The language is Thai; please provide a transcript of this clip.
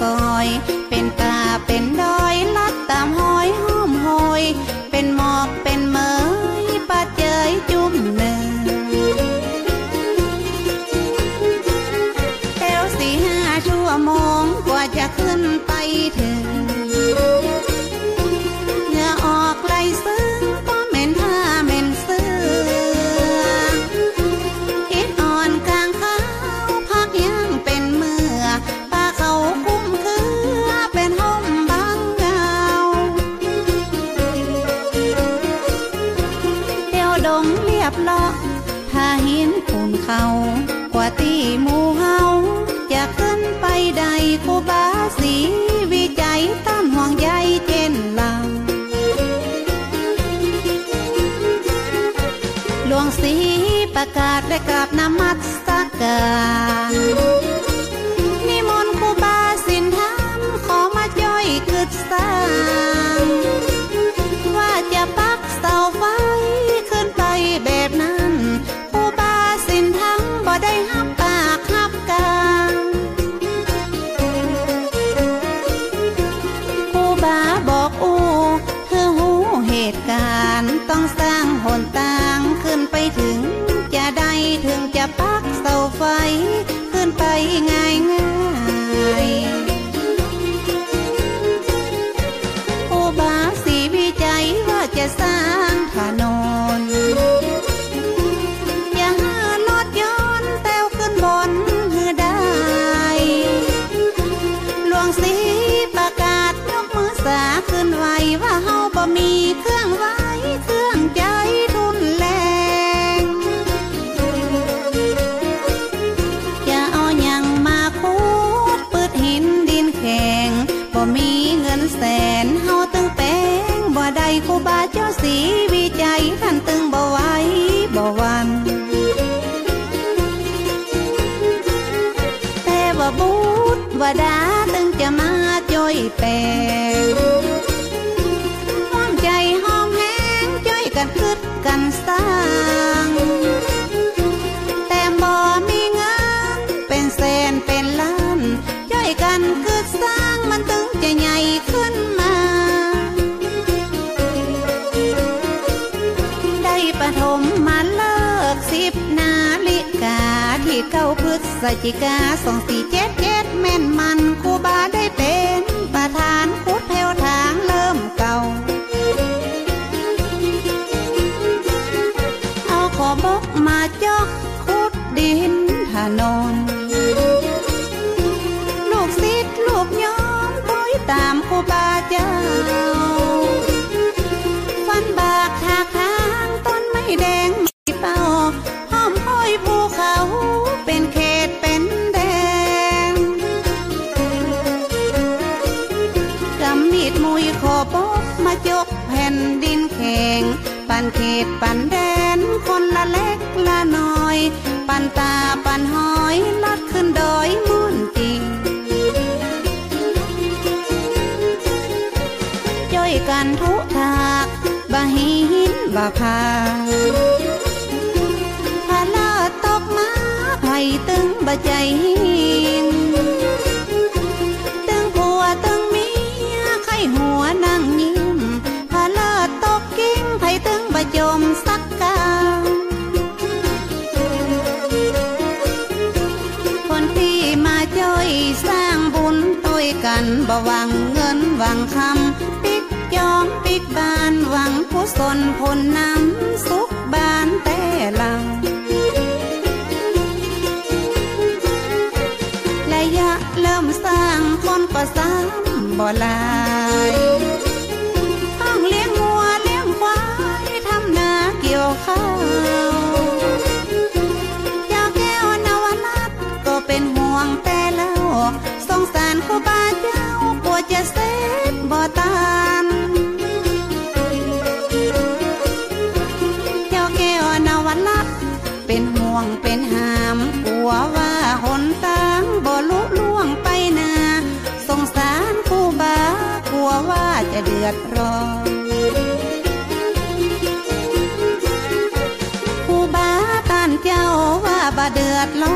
ซอย เป็นตาเป็นดอยลัดตามหอยห้อมหอย เป็นหมอกเป็นเมยปัดเจยจุ่มหนึ่งแถวสี่ห้าชั่วโมงกว่าจะขึ้นไปถึง เขากว่าตีหมูเฮาจะขึ้นไปใดคูบาสีวิจัยต้านห่วงใยเจนลาหลวงสีประกาศและกราบนมัสการ นตางขึ้นไปถึง จะได้ถึงจะปักเสาไฟ ครูบาเจ้าสีวิจัยท่านตึงบ่ไว้บ่หวันแต่ว่าบูดว่าดาตึงจะมาจ่อยแปลงห้อมใจหอมแห้งจ่อยกันคึดกันสร้าง ที่เก้าพฤศจิกาสองสี่เจ็ดเจ็ดแม่นมันครูบาได้เป็นประธานคุดแผวทางเริ่มเก่า เอาขอบกมาจอกคุดดินถนนลูกศิษย์ลูกย้อมต้ยตามครูบา ยกแผ่นดินแข็งปันเขตปันแดนคนละเล็กละน้อย ปันตาปันหอยลัดขึ้นดอยมุ่นจริงย่อยกันทุกทากบะหินบะพา ตึงบะจมสักกาคนที่มาจ้อยสร้างบุญต้วยกันบ่หวังเงินหวังคำปิกจอมปิกบานหวังกุศลผลนำสุขบานแต่หลังระยะเริ่มสร้างคนก็สามบ่ลาย ข้าวเจ้าแก้วนวรัตก็เป็นห่วงแต่เล่าสงสารครูบาเจ้ากลัวจะเสร็จบ่ตานเจ้าแก้วนวรัตเป็นห่วงเป็นหามกลัวว่าหนทางบ่ลุล่วงไปนาสงสารครูบากลัวว่าจะเดือดร้อน เจ้าว่าบ่เดือดร้อ